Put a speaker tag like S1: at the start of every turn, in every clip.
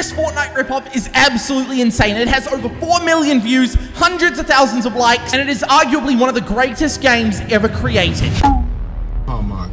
S1: This Fortnite ripoff is absolutely insane. It has over 4 million views, hundreds of thousands of likes, and it is arguably one of the greatest games ever created.
S2: Oh my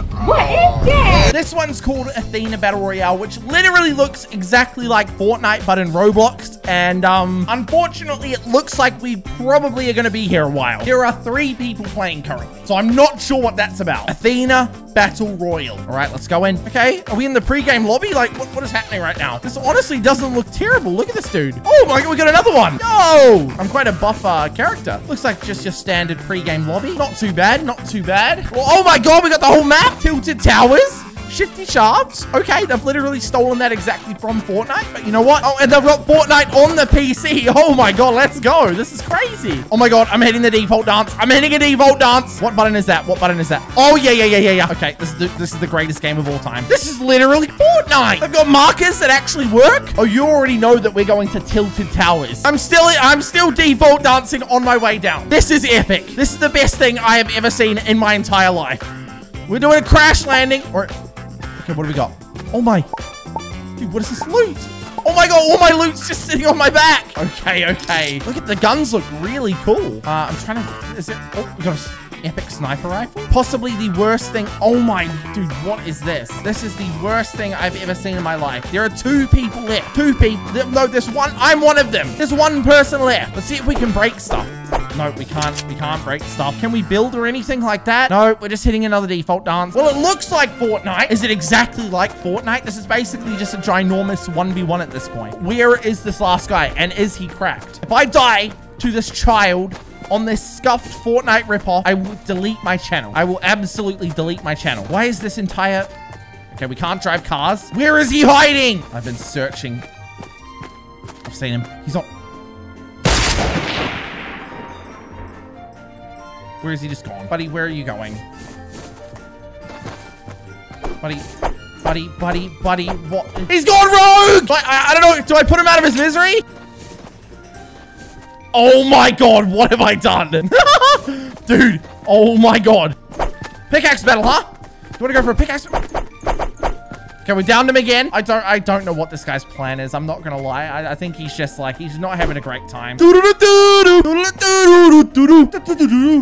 S2: god, bro.
S3: What is that?
S1: This one's called Athena Battle Royale, which literally looks exactly like Fortnite, but in Roblox. And um, unfortunately, it looks like we probably are going to be here a while. There are three people playing currently, so I'm not sure what that's about. Athena Battle Royale. All right, let's go in. Okay, are we in the pre-game lobby? Like, what, what is happening right now? This honestly doesn't look terrible. Look at this dude. Oh my god, we got another one. No! I'm quite a buff uh, character. Looks like just your standard pre-game lobby. Not too bad, not too bad. Well, oh my god, we got the whole map. Tilted Towers. Shifty Shafts. Okay, they've literally stolen that exactly from Fortnite. But you know what? Oh, and they've got Fortnite on the PC. Oh my god, let's go. This is crazy. Oh my god, I'm hitting the default dance. I'm hitting a default dance. What button is that? What button is that? Oh, yeah, yeah, yeah, yeah, yeah. Okay, this is the, this is the greatest game of all time. This is literally Fortnite. They've got markers that actually work. Oh, you already know that we're going to Tilted Towers. I'm still, I'm still default dancing on my way down. This is epic. This is the best thing I have ever seen in my entire life. We're doing a crash landing. Or, okay, what do we got? Oh my. Dude, what is this loot? Oh my god, all my loot's just sitting on my back. Okay, okay. Look at the guns look really cool. Uh, I'm trying to, is it, oh, we got a epic sniper rifle. Possibly the worst thing. Oh my, dude, what is this? This is the worst thing I've ever seen in my life. There are two people left. Two people. No, there's one. I'm one of them. There's one person left. Let's see if we can break stuff. No, we can't. We can't break stuff. Can we build or anything like that? No, we're just hitting another default dance. Well, it looks like Fortnite. Is it exactly like Fortnite? This is basically just a ginormous 1v1 at this point. Where is this last guy? And is he cracked? If I die to this child on this scuffed Fortnite ripoff, I will delete my channel. I will absolutely delete my channel. Why is this entire... Okay, we can't drive cars. Where is he hiding? I've been searching. I've seen him. He's not... Where is he just gone? Buddy, where are you going? Buddy, buddy, buddy, buddy, what? He's gone rogue! I, I, I don't know. Do I put him out of his misery? Oh my god, what have I done? Dude, oh my god. Pickaxe battle, huh? Do you want to go for a pickaxe? Okay, we downed him again. I don't I don't know what this guy's plan is. I'm not gonna lie. I, I think he's just like, he's not having a great time.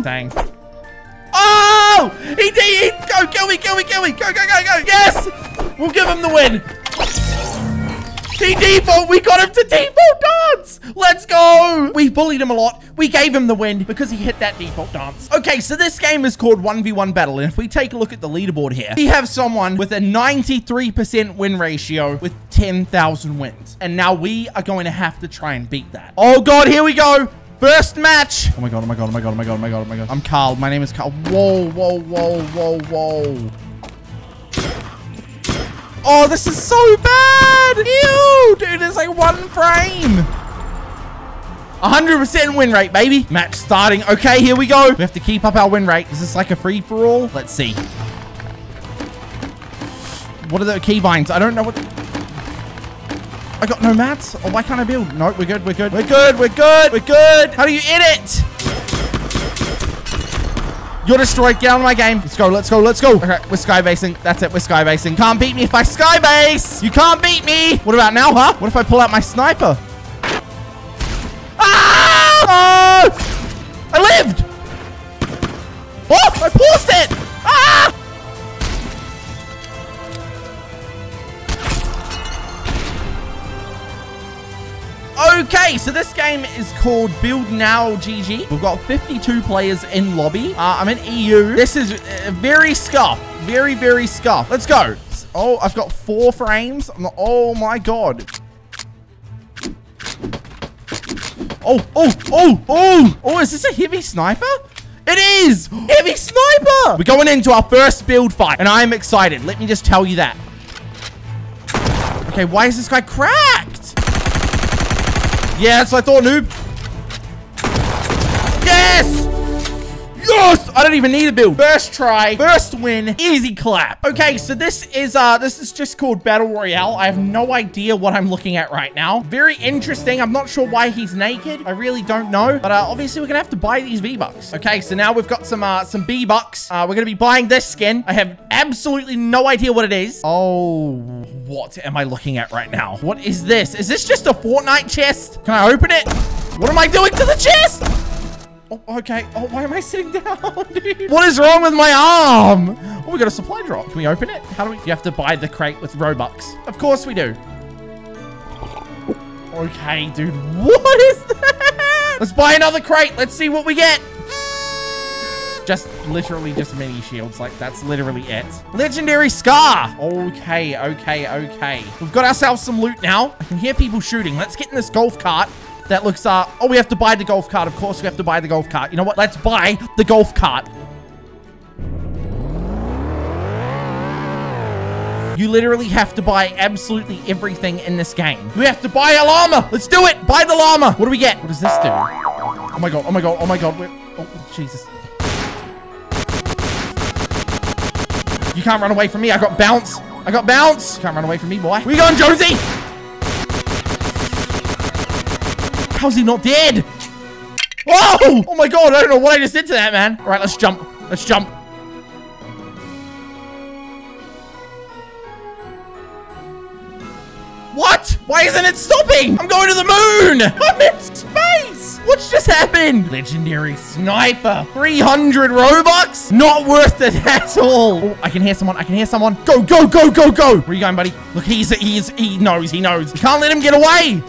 S1: Dang. Oh! He did! Go, kill me, kill me, kill me! Go, go, go, go! Yes! We'll give him the win! He default! We got him to default dance! Let's go! We bullied him a lot. We gave him the win because he hit that default dance. Okay, so this game is called 1v1 Battle. And if we take a look at the leaderboard here, we have someone with a 93% win ratio with 10,000 wins. And now we are going to have to try and beat that. Oh God, here we go. First match. Oh my God, oh my God, oh my God, oh my God, oh my God, oh my God. I'm Carl. My name is Carl. Whoa, whoa, whoa, whoa, whoa. Oh, this is so bad. Ew, dude, it's like one frame. 100% win rate, baby. Match starting. Okay, here we go. We have to keep up our win rate. Is this like a free-for-all? Let's see. What are the keybinds? I don't know what... I got no mats. Oh, why can't I build? No, we're good. We're good. We're good. We're good. We're good. How do you edit? You're destroyed. Get out of my game. Let's go. Let's go. Let's go. Okay, we're skybasing. That's it. We're skybasing. Can't beat me if I skybase. You can't beat me. What about now, huh? What if I pull out my sniper? I paused it. Ah! Okay, so this game is called Build Now GG. We've got 52 players in lobby. Uh, I'm in EU. This is uh, very scuffed. Very, very scuffed. Let's go. Oh, I've got four frames. Not, oh my god. Oh, oh, oh, oh. Oh, is this a heavy sniper? It is! Heavy sniper! We're going into our first build fight, and I am excited. Let me just tell you that. Okay, why is this guy cracked? Yeah, that's what I thought, noob. Yes! Yes! I don't even need a build. First try, first win, easy clap. Okay, so this is uh this is just called Battle Royale. I have no idea what I'm looking at right now. Very interesting. I'm not sure why he's naked. I really don't know. But uh, obviously we're gonna have to buy these V-Bucks. Okay, so now we've got some uh some B-Bucks. Uh we're gonna be buying this skin. I have absolutely no idea what it is. Oh What am I looking at right now? What is this? Is this just a Fortnite chest? Can I open it? What am I doing to the chest? Oh, okay. Oh, why am I sitting down, dude? What is wrong with my arm? Oh, we got a supply drop. Can we open it? How do we? You have to buy the crate with Robux. Of course we do. Okay, dude. What is that? Let's buy another crate. Let's see what we get. Just literally just mini shields. Like, that's literally it. Legendary Scar. Okay, okay, okay. We've got ourselves some loot now. I can hear people shooting. Let's get in this golf cart. That looks, uh, oh, we have to buy the golf cart. Of course, we have to buy the golf cart. You know what? Let's buy the golf cart. You literally have to buy absolutely everything in this game. We have to buy a llama. Let's do it. Buy the llama. What do we get? What does this do? Oh my god. Oh my god. Oh my god. We're, oh, Jesus. You can't run away from me. I got bounce. I got bounce. Can't run away from me, boy. We going, Jonesy? How's he not dead? Whoa! Oh my god, I don't know what I just did to that, man. All right, let's jump. Let's jump. What? Why isn't it stopping? I'm going to the moon! I'm in space! What's just happened? Legendary sniper. 300 Robux? Not worth it at all. Oh, I can hear someone. I can hear someone. Go, go, go, go, go. Where are you going, buddy? Look, he's, he's, he knows, he knows. You can't let him get away.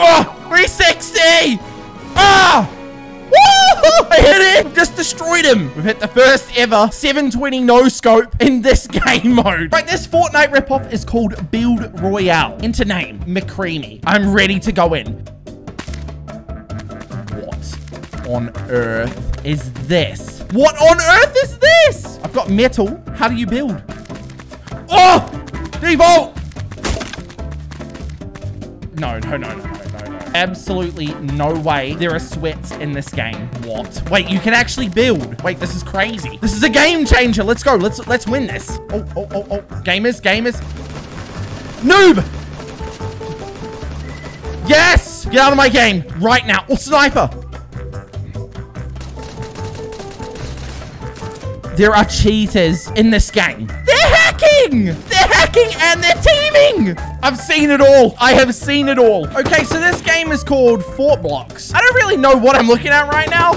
S1: Oh, 360! Ah! Woo! I hit him! Just destroyed him. We've hit the first ever 720 no scope in this game mode. Right, this Fortnite ripoff is called Build Royale. Into name, McCreamy. I'm ready to go in. What on earth is this? What on earth is this? I've got metal. How do you build? Oh! No, no, no, no, no. Absolutely no way there are sweats in this game. What? Wait, you can actually build. Wait, this is crazy. This is a game changer. Let's go. Let's let's win this. Oh, oh, oh, oh. Gamers, gamers. Noob! Yes! Get out of my game right now. Oh, sniper. There are cheaters in this game. They're hacking! They're hacking and they're teaming! I've seen it all. I have seen it all. Okay, so this game is called Fort Blocks. I don't really know what I'm looking at right now.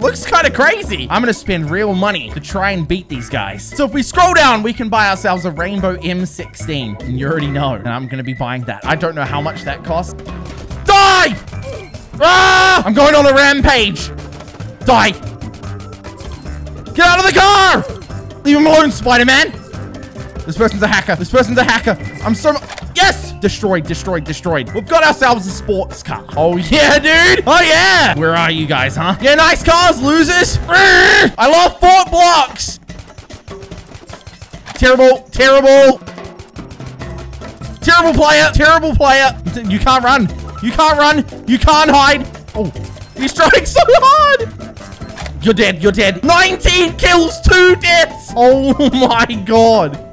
S1: Looks kind of crazy. I'm gonna spend real money to try and beat these guys. So if we scroll down, we can buy ourselves a Rainbow M16. And you already know, and I'm gonna be buying that. I don't know how much that costs. Die! Ah! I'm going on a rampage. Die. Get out of the car! Leave him alone, Spider-Man! This person's a hacker. This person's a hacker. I'm so... Yes! Destroyed, destroyed, destroyed. We've got ourselves a sports car. Oh, yeah, dude. Oh, yeah. Where are you guys, huh? Yeah, nice cars, losers. I love Fort Blocks. Terrible, terrible. Terrible player, terrible player. You can't run. You can't run. You can't hide. Oh, he's trying so hard. You're dead. You're dead. 19 kills, two deaths. Oh my god.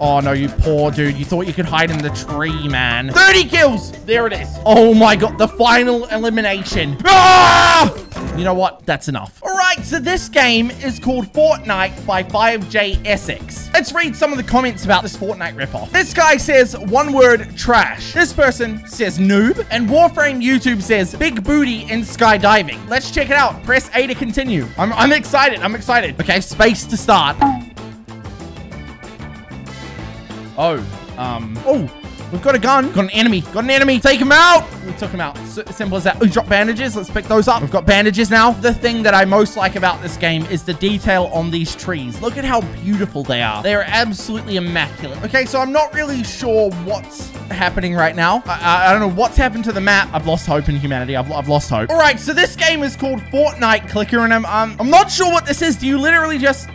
S1: Oh no, you poor dude. You thought you could hide in the tree, man. 30 kills. There it is. Oh my god. The final elimination. Ah! You know what? That's enough. All right, so this game is called Fortnite by 5J Essex. Let's read some of the comments about this Fortnite ripoff. This guy says one word, trash. This person says noob. And Warframe YouTube says big booty in skydiving. Let's check it out. Press A to continue. I'm, I'm excited. I'm excited. Okay, space to start. Oh, um, oh, we've got a gun. Got an enemy. Got an enemy. Take him out. We took him out. S simple as that. We drop bandages. Let's pick those up. We've got bandages now. The thing that I most like about this game is the detail on these trees. Look at how beautiful they are. They are absolutely immaculate. Okay, so I'm not really sure what's happening right now. I, I, I don't know what's happened to the map. I've lost hope in humanity. I've, I've lost hope. All right, so this game is called Fortnite Clicker, and I'm, um, I'm not sure what this is. Do you literally just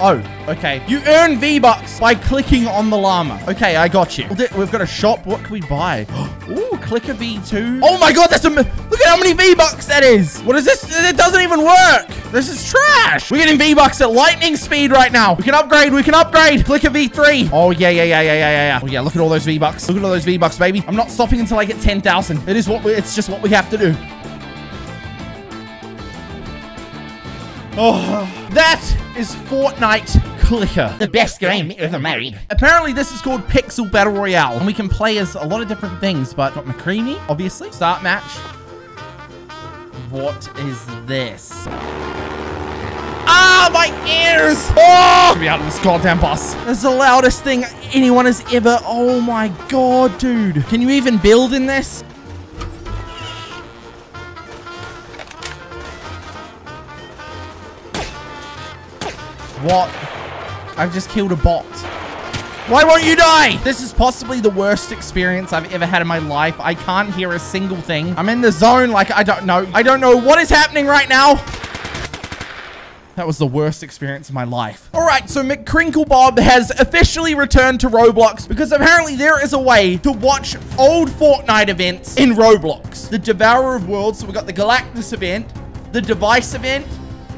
S1: Oh, okay. You earn V-Bucks by clicking on the llama. Okay, I got you. We've got a shop. What can we buy? Ooh, click a V2. Oh my god, that's a... Look at how many V-Bucks that is. What is this? It doesn't even work. This is trash. We're getting V-Bucks at lightning speed right now. We can upgrade. We can upgrade. Click a V3. Oh, yeah, yeah, yeah, yeah, yeah, yeah. Oh, yeah, look at all those V-Bucks. Look at all those V-Bucks, baby. I'm not stopping until I get 10,000. It is what we... It's just what we have to do. Oh, that is Fortnite clicker.
S3: The best game ever made.
S1: Apparently, this is called Pixel Battle Royale, and we can play as a lot of different things, but got McCreamy, obviously. Start match. What is this? Ah, my ears! Oh! Get me out of this goddamn bus. That's the loudest thing anyone has ever... Oh my god, dude. Can you even build in this? What? I've just killed a bot. Why won't you die? This is possibly the worst experience I've ever had in my life. I can't hear a single thing. I'm in the zone like I don't know. I don't know what is happening right now. That was the worst experience of my life. All right, so McCrinkle Bob has officially returned to Roblox because apparently there is a way to watch old Fortnite events in Roblox. The Devourer of Worlds, so we got the Galactus event, the Device event,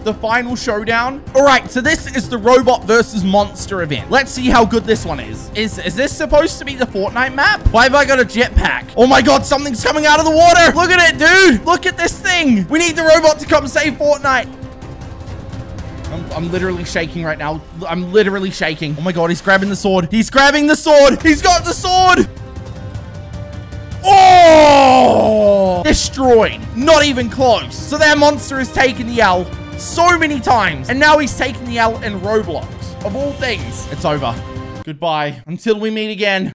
S1: the final showdown. All right, so this is the robot versus monster event. Let's see how good this one is. Is is this supposed to be the Fortnite map? Why have I got a jetpack? Oh my God, something's coming out of the water. Look at it, dude. Look at this thing. We need the robot to come save Fortnite. I'm, I'm, literally shaking right now. I'm literally shaking. Oh my god, he's grabbing the sword. He's grabbing the sword. He's got the sword. Oh! Destroyed. Not even close. So that monster has taken the L so many times. And now he's taken the L in Roblox. Of all things, it's over. Goodbye. Until we meet again.